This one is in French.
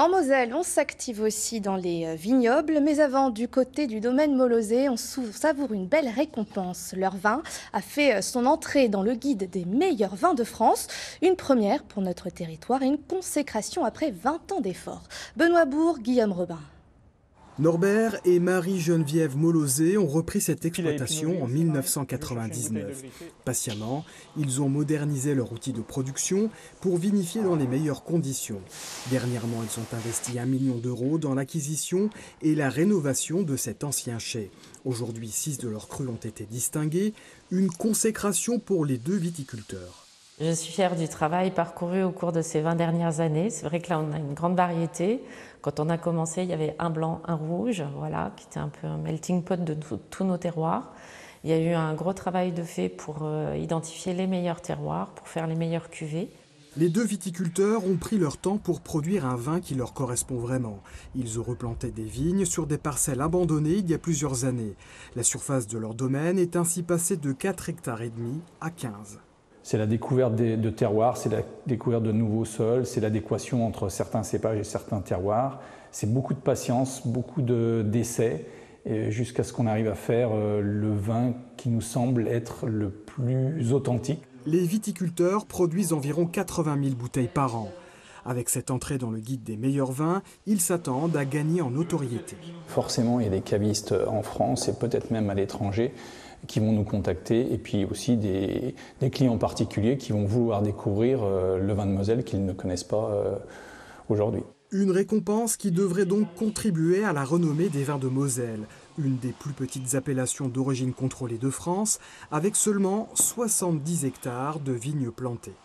En Moselle, on s'active aussi dans les euh, vignobles, mais avant, du côté du domaine Molosé, on savoure une belle récompense. Leur vin a fait euh, son entrée dans le guide des meilleurs vins de France, une première pour notre territoire et une consécration après 20 ans d'efforts. Benoît Bourg, Guillaume Robin. Norbert et Marie-Geneviève Molosé ont repris cette exploitation en 1999. Patiemment, ils ont modernisé leur outil de production pour vinifier dans les meilleures conditions. Dernièrement, ils ont investi un million d'euros dans l'acquisition et la rénovation de cet ancien chai. Aujourd'hui, six de leurs crus ont été distingués, une consécration pour les deux viticulteurs. Je suis fière du travail parcouru au cours de ces 20 dernières années. C'est vrai que là, on a une grande variété. Quand on a commencé, il y avait un blanc, un rouge, voilà, qui était un peu un melting pot de tous nos terroirs. Il y a eu un gros travail de fait pour euh, identifier les meilleurs terroirs, pour faire les meilleures cuvées. Les deux viticulteurs ont pris leur temps pour produire un vin qui leur correspond vraiment. Ils ont replanté des vignes sur des parcelles abandonnées il y a plusieurs années. La surface de leur domaine est ainsi passée de 4 hectares et demi à 15. C'est la découverte de terroirs, c'est la découverte de nouveaux sols, c'est l'adéquation entre certains cépages et certains terroirs. C'est beaucoup de patience, beaucoup d'essais, jusqu'à ce qu'on arrive à faire euh, le vin qui nous semble être le plus authentique. Les viticulteurs produisent environ 80 000 bouteilles par an. Avec cette entrée dans le guide des meilleurs vins, ils s'attendent à gagner en notoriété. Forcément, il y a des cavistes en France et peut-être même à l'étranger qui vont nous contacter et puis aussi des, clients particuliers qui vont vouloir découvrir euh, le vin de Moselle qu'ils ne connaissent pas euh, aujourd'hui. Une récompense qui devrait donc contribuer à la renommée des vins de Moselle, une des plus petites appellations d'origine contrôlée de France, avec seulement 70 hectares de vignes plantées.